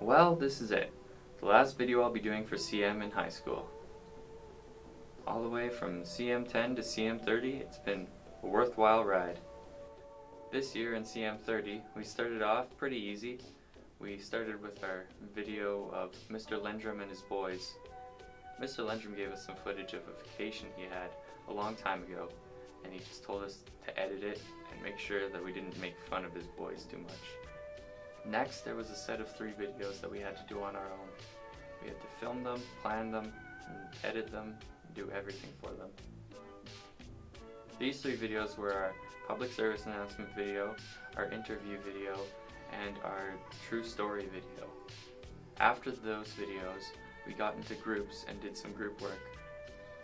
Well, this is it. The last video I'll be doing for CM in high school. All the way from CM10 to CM30, it's been a worthwhile ride. This year in CM30, we started off pretty easy. We started with our video of Mr. Lendrum and his boys. Mr. Lendrum gave us some footage of a vacation he had a long time ago, and he just told us to edit it and make sure that we didn't make fun of his boys too much. Next, there was a set of three videos that we had to do on our own. We had to film them, plan them, edit them, do everything for them. These three videos were our public service announcement video, our interview video, and our true story video. After those videos, we got into groups and did some group work.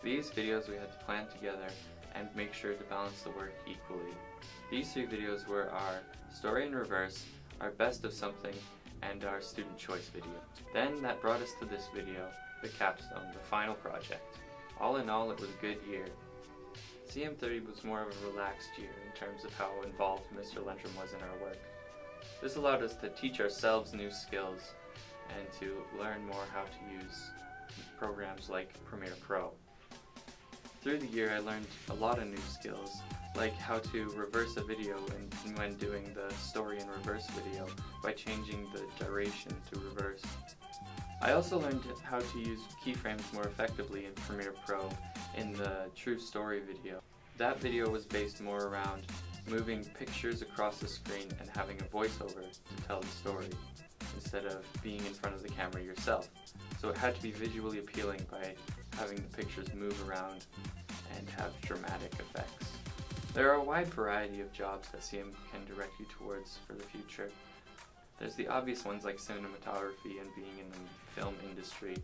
These videos we had to plan together and make sure to balance the work equally. These three videos were our story in reverse, our best of something, and our student choice video. Then that brought us to this video, the capstone, the final project. All in all, it was a good year. CM30 was more of a relaxed year in terms of how involved Mr. Lendrum was in our work. This allowed us to teach ourselves new skills and to learn more how to use programs like Premiere Pro. Through the year I learned a lot of new skills, like how to reverse a video and when doing the story in reverse video by changing the duration to reverse. I also learned how to use keyframes more effectively in Premiere Pro in the True Story video. That video was based more around moving pictures across the screen and having a voiceover to tell the story instead of being in front of the camera yourself. So it had to be visually appealing by having the pictures move around and have dramatic effects. There are a wide variety of jobs that CM can direct you towards for the future. There's the obvious ones like cinematography and being in the film industry.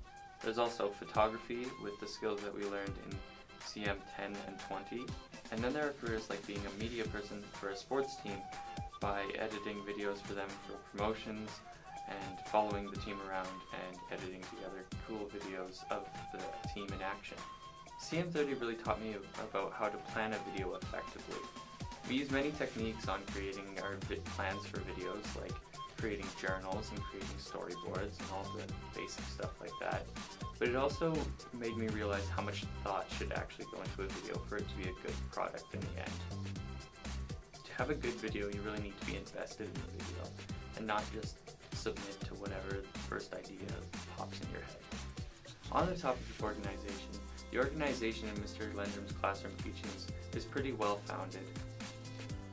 There's also photography with the skills that we learned in CM 10 and 20. And then there are careers like being a media person for a sports team by editing videos for them for promotions and following the team around and editing together cool videos of the team in action. CM30 really taught me about how to plan a video effectively. We use many techniques on creating our plans for videos like creating journals and creating storyboards and all the basic stuff like that. But it also made me realize how much thought should actually go into a video for it to be a good product in the end. To have a good video, you really need to be invested in the video and not just submit to whatever first idea pops in your head. On the topic of organization, the organization in Mr. Lendrum's classroom teachings is pretty well founded.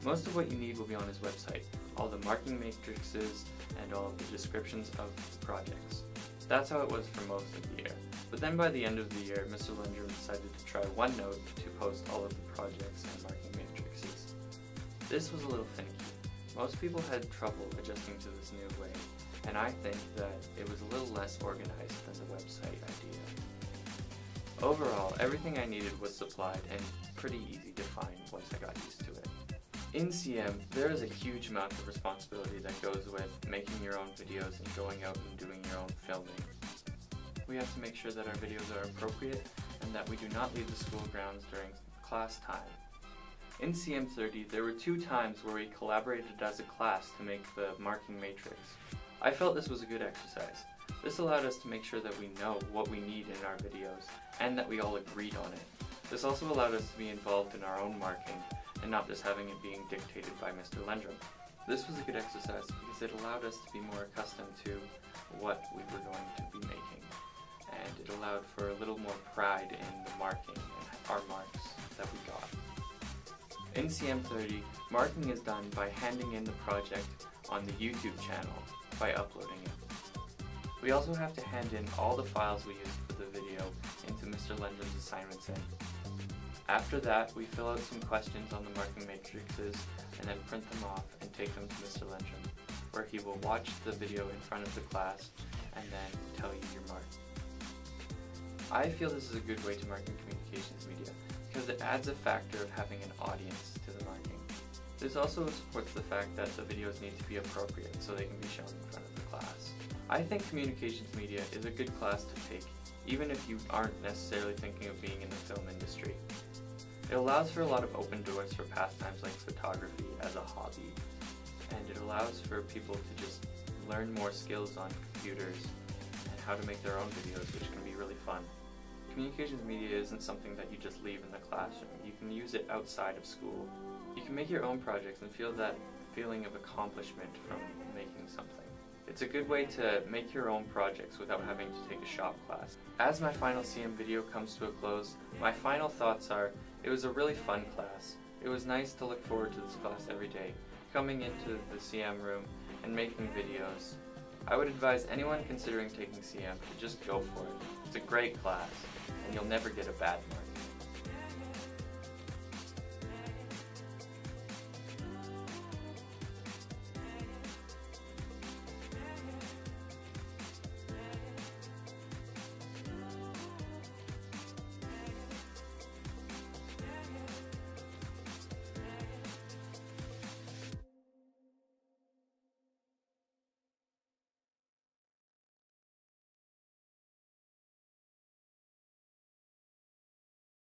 Most of what you need will be on his website, all the marking matrices and all of the descriptions of projects. That's how it was for most of the year. But then by the end of the year, Mr. Lendrum decided to try OneNote to post all of the projects and marking matrices. This was a little finicky. Most people had trouble adjusting to this new way, and I think that it was a little less organized than the website idea. Overall, everything I needed was supplied and pretty easy to find once I got used to it. In CM, there is a huge amount of responsibility that goes with making your own videos and going out and doing your own filming. We have to make sure that our videos are appropriate and that we do not leave the school grounds during class time. In CM30, there were two times where we collaborated as a class to make the marking matrix. I felt this was a good exercise. This allowed us to make sure that we know what we need in our videos and that we all agreed on it. This also allowed us to be involved in our own marking and not just having it being dictated by Mr. Lendrum. This was a good exercise because it allowed us to be more accustomed to what we were going to be making and it allowed for a little more pride in the marking and our marks that we got. In CM30, marking is done by handing in the project on the YouTube channel by uploading it. We also have to hand in all the files we used for the video into Mr. Lendrum's assignment in. After that, we fill out some questions on the marking matrices and then print them off and take them to Mr. Lendrum, where he will watch the video in front of the class and then tell you your mark. I feel this is a good way to mark in communications media because it adds a factor of having an audience to the marking. This also supports the fact that the videos need to be appropriate so they can be shown in front of the class. I think communications media is a good class to take, even if you aren't necessarily thinking of being in the film industry. It allows for a lot of open doors for pastimes like photography as a hobby, and it allows for people to just learn more skills on computers and how to make their own videos, which can be really fun. Communications media isn't something that you just leave in the classroom. You can use it outside of school. You can make your own projects and feel that feeling of accomplishment from making something. It's a good way to make your own projects without having to take a shop class. As my final CM video comes to a close, my final thoughts are, it was a really fun class. It was nice to look forward to this class every day, coming into the CM room and making videos. I would advise anyone considering taking CM to just go for it. It's a great class, and you'll never get a bad mark.